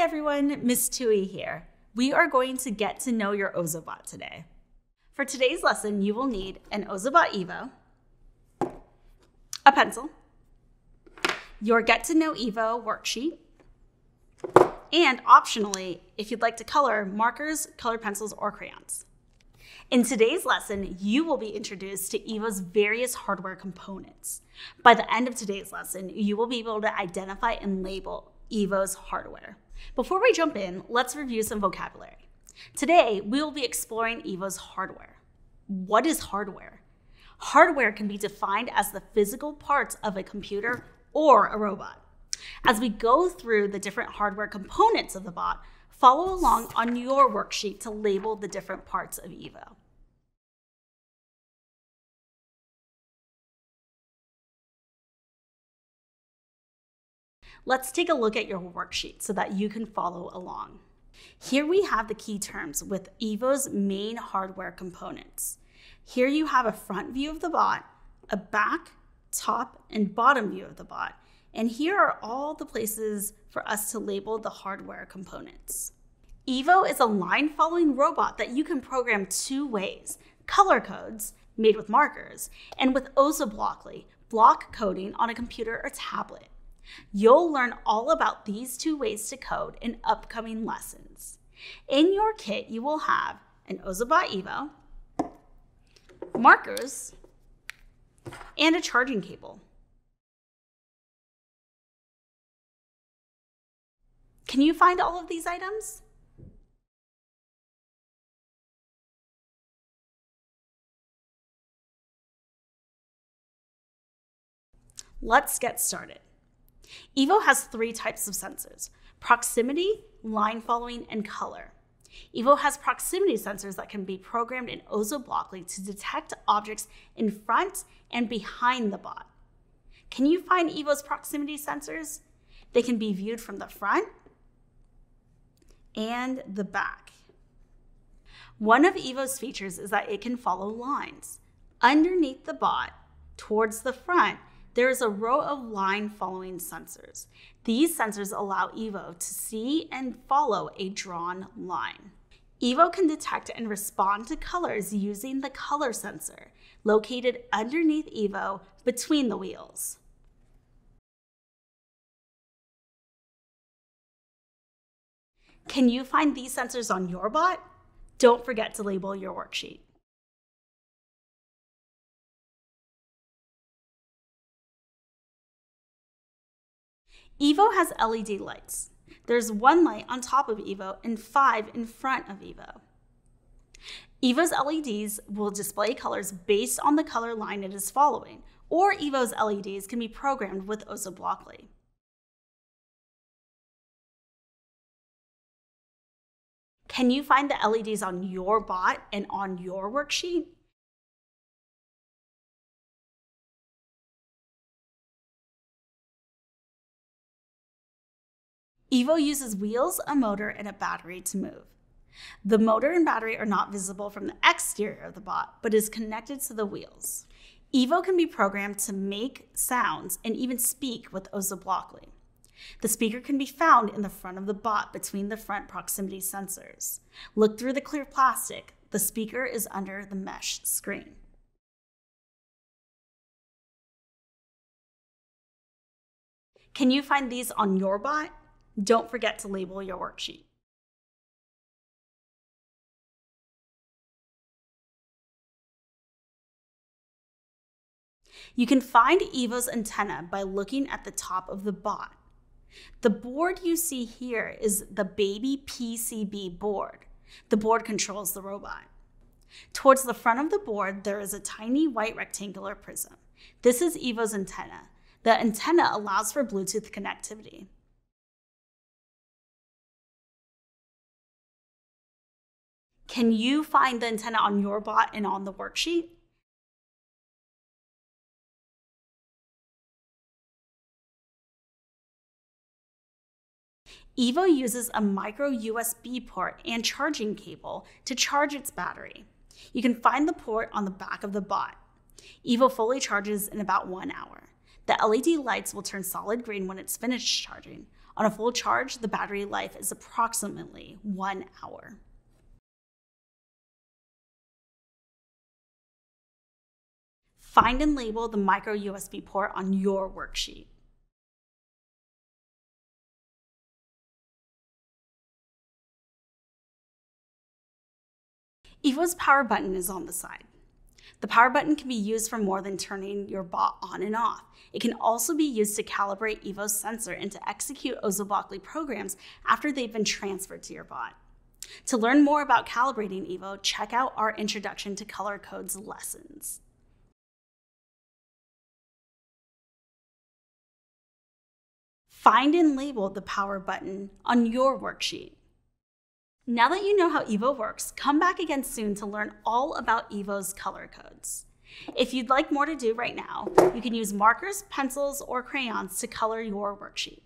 everyone, Miss Tui here. We are going to get to know your Ozobot today. For today's lesson, you will need an Ozobot Evo, a pencil, your Get to Know Evo worksheet, and optionally, if you'd like to color, markers, colored pencils, or crayons. In today's lesson, you will be introduced to EVO's various hardware components. By the end of today's lesson, you will be able to identify and label EVO's hardware. Before we jump in, let's review some vocabulary. Today, we will be exploring EVO's hardware. What is hardware? Hardware can be defined as the physical parts of a computer or a robot. As we go through the different hardware components of the bot, follow along on your worksheet to label the different parts of EVO. Let's take a look at your worksheet so that you can follow along. Here we have the key terms with EVO's main hardware components. Here you have a front view of the bot, a back, top, and bottom view of the bot. And here are all the places for us to label the hardware components. EVO is a line following robot that you can program two ways color codes, made with markers, and with OzoBlockly, block coding on a computer or tablet. You'll learn all about these two ways to code in upcoming lessons. In your kit, you will have an Ozobot Evo, markers, and a charging cable. Can you find all of these items? Let's get started. EVO has three types of sensors proximity, line following, and color. EVO has proximity sensors that can be programmed in OzoBlockly to detect objects in front and behind the bot. Can you find EVO's proximity sensors? They can be viewed from the front and the back. One of EVO's features is that it can follow lines. Underneath the bot, towards the front, there is a row of line following sensors. These sensors allow EVO to see and follow a drawn line. EVO can detect and respond to colors using the color sensor located underneath EVO between the wheels. Can you find these sensors on your bot? Don't forget to label your worksheet. EVO has LED lights. There's one light on top of EVO and five in front of EVO. EVO's LEDs will display colors based on the color line it is following, or EVO's LEDs can be programmed with OzoBlockly. Can you find the LEDs on your bot and on your worksheet? EVO uses wheels, a motor, and a battery to move. The motor and battery are not visible from the exterior of the bot, but is connected to the wheels. EVO can be programmed to make sounds and even speak with OzoBlockly. The speaker can be found in the front of the bot between the front proximity sensors. Look through the clear plastic. The speaker is under the mesh screen. Can you find these on your bot? Don't forget to label your worksheet. You can find EVO's antenna by looking at the top of the bot. The board you see here is the baby PCB board. The board controls the robot. Towards the front of the board, there is a tiny white rectangular prism. This is EVO's antenna. The antenna allows for Bluetooth connectivity. Can you find the antenna on your bot and on the worksheet? EVO uses a micro USB port and charging cable to charge its battery. You can find the port on the back of the bot. EVO fully charges in about one hour. The LED lights will turn solid green when it's finished charging. On a full charge, the battery life is approximately one hour. Find and label the micro USB port on your worksheet. EVO's power button is on the side. The power button can be used for more than turning your bot on and off. It can also be used to calibrate EVO's sensor and to execute OzoBlockly programs after they've been transferred to your bot. To learn more about calibrating EVO, check out our Introduction to Color Codes lessons. Find and label the power button on your worksheet. Now that you know how EVO works, come back again soon to learn all about EVO's color codes. If you'd like more to do right now, you can use markers, pencils, or crayons to color your worksheet.